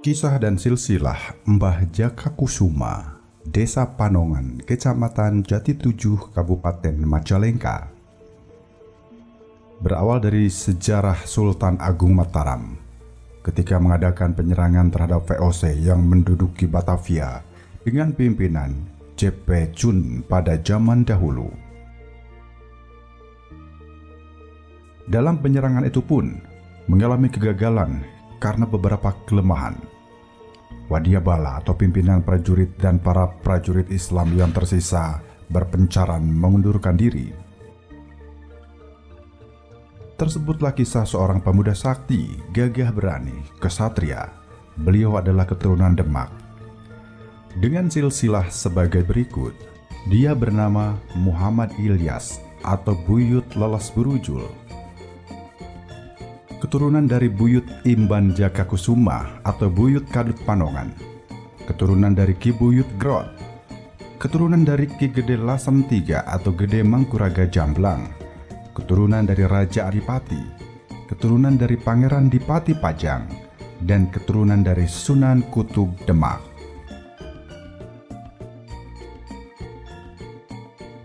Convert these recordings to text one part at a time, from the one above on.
Kisah dan silsilah Mbah Jaka Kusuma, Desa Panongan, Kecamatan Jati Tujuh, Kabupaten Majalengka. Berawal dari sejarah Sultan Agung Mataram ketika mengadakan penyerangan terhadap VOC yang menduduki Batavia dengan pimpinan JP Chun pada zaman dahulu. Dalam penyerangan itu pun mengalami kegagalan karena beberapa kelemahan. Wadiabala atau pimpinan prajurit dan para prajurit Islam yang tersisa berpencaran mengundurkan diri. Tersebutlah kisah seorang pemuda sakti, gagah berani, kesatria. Beliau adalah keturunan Demak. Dengan silsilah sebagai berikut, dia bernama Muhammad Ilyas atau Buyut Lelas Berujul keturunan dari Buyut Imban Jaka Kusuma atau Buyut Kadut Panongan, keturunan dari Ki Buyut Grot, keturunan dari Ki Gede Lasem Tiga atau Gede Mangkuraga Jamblang, keturunan dari Raja Adipati, keturunan dari Pangeran Dipati Pajang, dan keturunan dari Sunan Kutub Demak.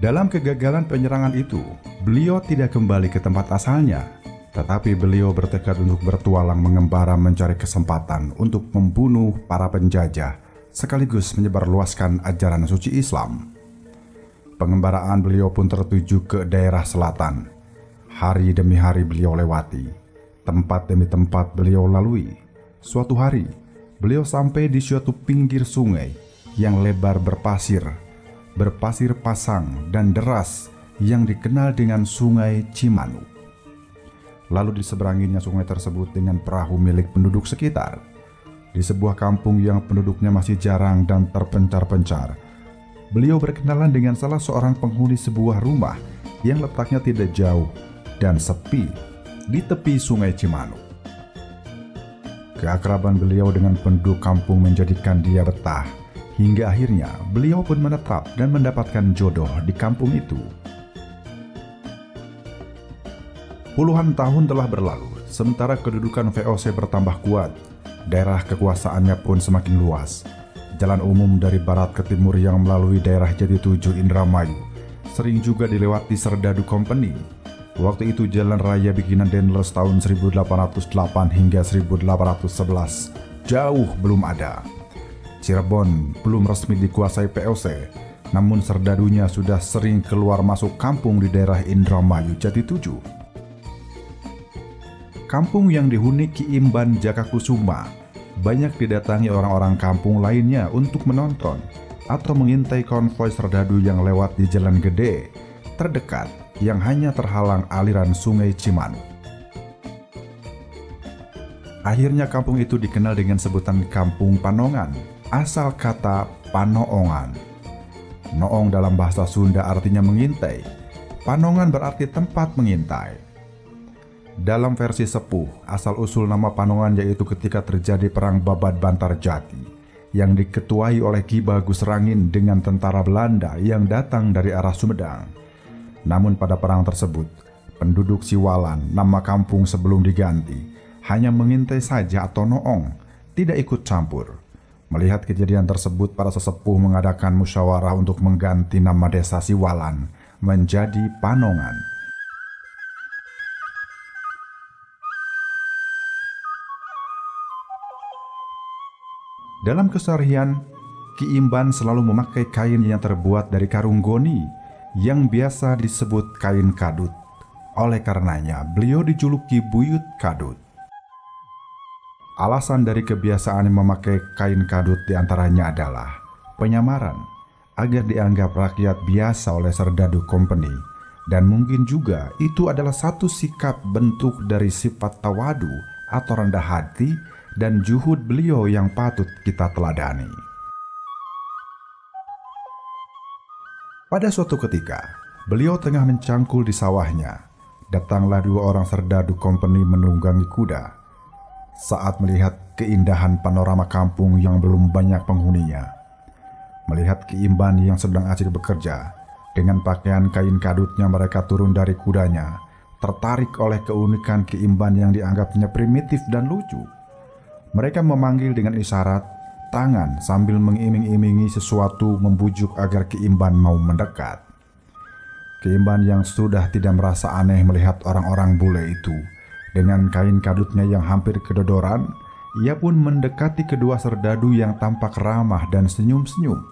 Dalam kegagalan penyerangan itu, beliau tidak kembali ke tempat asalnya, tetapi beliau bertekad untuk bertualang mengembara mencari kesempatan untuk membunuh para penjajah sekaligus menyebarluaskan ajaran suci Islam. Pengembaraan beliau pun tertuju ke daerah selatan. Hari demi hari beliau lewati, tempat demi tempat beliau lalui. Suatu hari, beliau sampai di suatu pinggir sungai yang lebar berpasir, berpasir pasang dan deras yang dikenal dengan Sungai Cimanuk. Lalu diseberanginya sungai tersebut dengan perahu milik penduduk sekitar. Di sebuah kampung yang penduduknya masih jarang dan terpencar-pencar, beliau berkenalan dengan salah seorang penghuni sebuah rumah yang letaknya tidak jauh dan sepi di tepi sungai Cimanuk. Keakraban beliau dengan penduduk kampung menjadikan dia betah, hingga akhirnya beliau pun menetap dan mendapatkan jodoh di kampung itu. Puluhan tahun telah berlalu, sementara kedudukan VOC bertambah kuat, daerah kekuasaannya pun semakin luas. Jalan umum dari barat ke timur yang melalui daerah Jati Tujuh Indramayu sering juga dilewati Serdadu Company. Waktu itu jalan raya bikinan Denles tahun 1808 hingga 1811 jauh belum ada. Cirebon belum resmi dikuasai VOC, namun serdadunya sudah sering keluar masuk kampung di daerah Indramayu Jati Tujuh kampung yang dihuni Ki Imban Jakakusuma banyak didatangi orang-orang kampung lainnya untuk menonton atau mengintai konvoi serdadu yang lewat di jalan gede terdekat yang hanya terhalang aliran sungai Cimanuk. Akhirnya kampung itu dikenal dengan sebutan Kampung Panongan, asal kata Panoongan. Noong dalam bahasa Sunda artinya mengintai. Panongan berarti tempat mengintai. Dalam versi sepuh, asal-usul nama Panongan yaitu ketika terjadi Perang Babat Bantar Jati yang diketuai oleh Ki Bagus Rangin dengan tentara Belanda yang datang dari arah Sumedang. Namun pada perang tersebut, penduduk Siwalan, nama kampung sebelum diganti, hanya mengintai saja atau noong, tidak ikut campur. Melihat kejadian tersebut, para sesepuh mengadakan musyawarah untuk mengganti nama desa Siwalan menjadi Panongan. Dalam keseharian, Ki Imban selalu memakai kain yang terbuat dari karung goni yang biasa disebut kain kadut. Oleh karenanya, beliau dijuluki Buyut Kadut. Alasan dari kebiasaan memakai kain kadut di antaranya adalah penyamaran agar dianggap rakyat biasa oleh Serdadu Company dan mungkin juga itu adalah satu sikap bentuk dari sifat tawadu atau rendah hati dan juhud beliau yang patut kita teladani. Pada suatu ketika, beliau tengah mencangkul di sawahnya. Datanglah dua orang serdadu kompeni menunggangi kuda. Saat melihat keindahan panorama kampung yang belum banyak penghuninya, melihat keimban yang sedang asik bekerja, dengan pakaian kain kadutnya mereka turun dari kudanya, tertarik oleh keunikan keimban yang dianggapnya primitif dan lucu Mereka memanggil dengan isyarat tangan sambil mengiming-imingi sesuatu membujuk agar Keimban mau mendekat. Keimban yang sudah tidak merasa aneh melihat orang-orang bule itu dengan kain kadutnya yang hampir kedodoran, ia pun mendekati kedua serdadu yang tampak ramah dan senyum-senyum.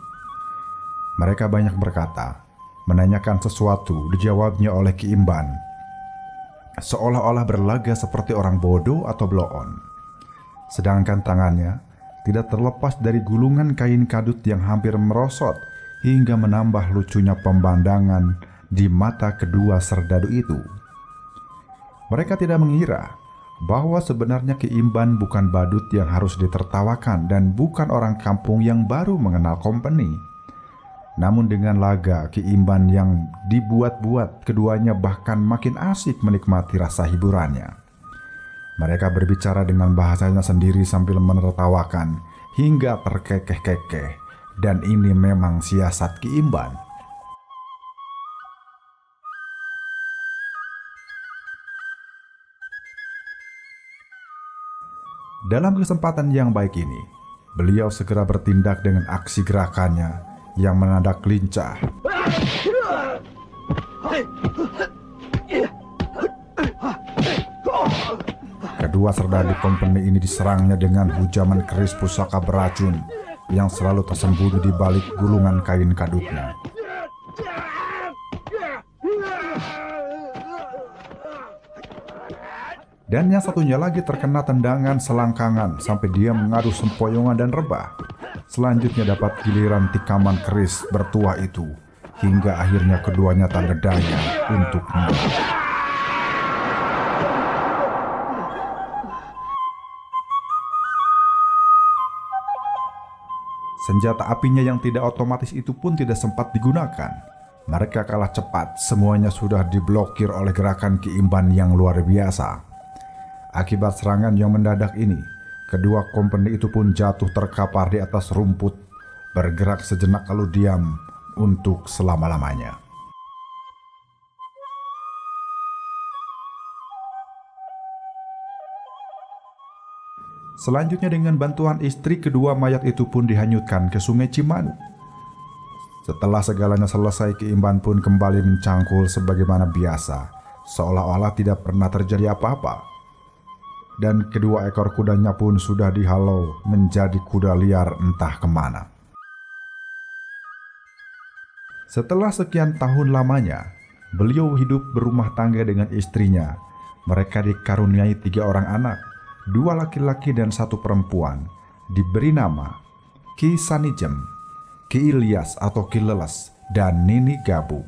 Mereka banyak berkata, menanyakan sesuatu dijawabnya oleh Keimban, seolah-olah berlaga seperti orang bodoh atau bloon sedangkan tangannya tidak terlepas dari gulungan kain kadut yang hampir merosot hingga menambah lucunya pemandangan di mata kedua serdadu itu. Mereka tidak mengira bahwa sebenarnya Keimban bukan badut yang harus ditertawakan dan bukan orang kampung yang baru mengenal kompeni. Namun dengan laga Keimban yang dibuat-buat, keduanya bahkan makin asik menikmati rasa hiburannya. Mereka berbicara dengan bahasanya sendiri sambil menertawakan hingga terkekeh-kekeh dan ini memang siasat Kiimban. Dalam kesempatan yang baik ini, beliau segera bertindak dengan aksi gerakannya yang menadak lincah. Kedua serdadu kompeni ini diserangnya dengan hujaman keris pusaka beracun yang selalu tersembunyi di balik gulungan kain kadutnya. Dan yang satunya lagi terkena tendangan selangkangan sampai dia mengadu sempoyongan dan rebah. Selanjutnya dapat giliran tikaman keris bertuah itu hingga akhirnya keduanya tak daya untuk menyerang. Senjata apinya yang tidak otomatis itu pun tidak sempat digunakan. Mereka kalah cepat, semuanya sudah diblokir oleh gerakan keimban yang luar biasa. Akibat serangan yang mendadak ini, kedua kompeni itu pun jatuh terkapar di atas rumput, bergerak sejenak lalu diam untuk selama-lamanya. Selanjutnya dengan bantuan istri kedua mayat itu pun dihanyutkan ke sungai Cimanu. Setelah segalanya selesai Keimban pun kembali mencangkul sebagaimana biasa Seolah-olah tidak pernah terjadi apa-apa. Dan kedua ekor kudanya pun sudah dihalau menjadi kuda liar entah ke mana. Setelah sekian tahun lamanya Beliau hidup berumah tangga dengan istrinya. Mereka dikaruniai tiga orang anak dua laki-laki dan satu perempuan, diberi nama Ki Sanijem, Ki Ilyas atau Ki Leles, dan Nini Gabung.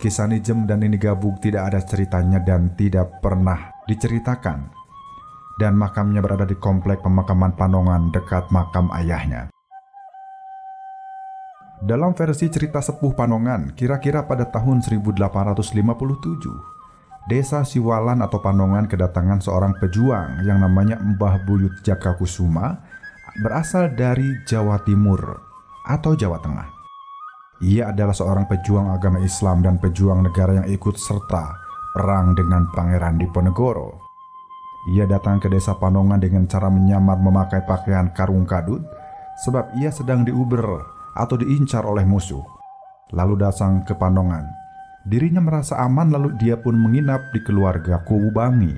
Ki Sanijem dan Nini Gabung tidak ada ceritanya dan tidak pernah diceritakan. Dan makamnya berada di komplek pemakaman Panongan dekat makam ayahnya. Dalam versi cerita sepuh Panongan, kira-kira pada tahun 1857, Desa Siwalan atau Panongan kedatangan seorang pejuang yang namanya Mbah Buyut Jaka Kusuma berasal dari Jawa Timur atau Jawa Tengah. Ia adalah seorang pejuang agama Islam dan pejuang negara yang ikut serta perang dengan Pangeran Diponegoro. Ia datang ke desa Panongan dengan cara menyamar memakai pakaian karung kadut sebab ia sedang diuber atau diincar oleh musuh. Lalu datang ke Panongan Dirinya merasa aman lalu dia pun menginap di keluarga Kubu Bangi.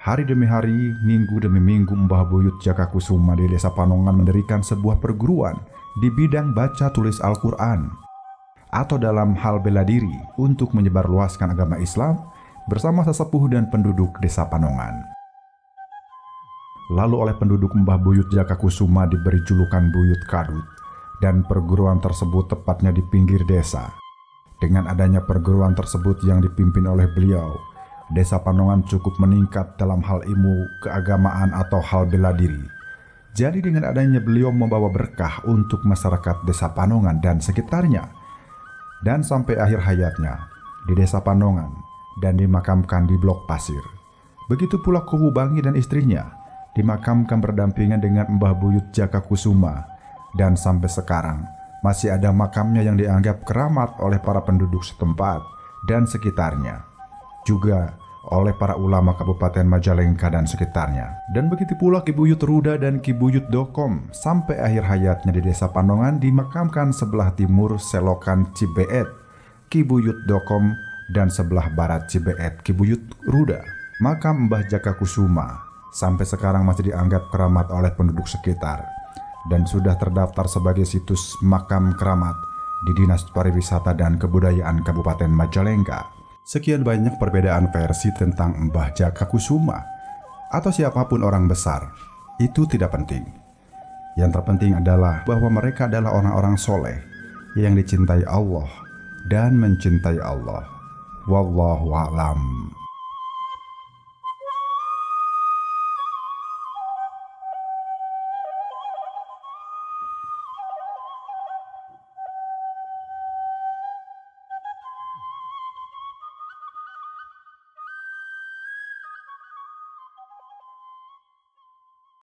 Hari demi hari, minggu demi minggu Mbah Buyut Jaka Kusuma di desa Panongan mendirikan sebuah perguruan di bidang baca tulis Al-Quran atau dalam hal bela diri untuk menyebarluaskan agama Islam bersama sesepuh dan penduduk desa Panongan. Lalu oleh penduduk Mbah Buyut Jaka Kusuma diberi julukan Buyut Kadut dan perguruan tersebut tepatnya di pinggir desa dengan adanya perguruan tersebut yang dipimpin oleh beliau, Desa Panongan cukup meningkat dalam hal ilmu keagamaan atau hal bela diri. Jadi dengan adanya beliau membawa berkah untuk masyarakat Desa Panongan dan sekitarnya. Dan sampai akhir hayatnya di Desa Panongan dan dimakamkan di Blok Pasir. Begitu pula Kubu Bangi dan istrinya dimakamkan berdampingan dengan Mbah Buyut Jaka Kusuma dan sampai sekarang masih ada makamnya yang dianggap keramat oleh para penduduk setempat dan sekitarnya. Juga oleh para ulama Kabupaten Majalengka dan sekitarnya. Dan begitu pula Ki Buyut Ruda dan Ki Buyut Dokom sampai akhir hayatnya di Desa Pandongan dimakamkan sebelah timur selokan Cibeet, Ki Buyut Dokom dan sebelah barat Cibeet Ki Buyut Ruda. Makam Mbah Jaka Kusuma sampai sekarang masih dianggap keramat oleh penduduk sekitar dan sudah terdaftar sebagai situs makam keramat di Dinas Pariwisata dan Kebudayaan Kabupaten Majalengka. Sekian banyak perbedaan versi tentang Mbah Jaka Kusuma atau siapa pun orang besar. Itu tidak penting. Yang terpenting adalah bahwa mereka adalah orang-orang soleh yang dicintai Allah dan mencintai Allah. Wallahu a'lam.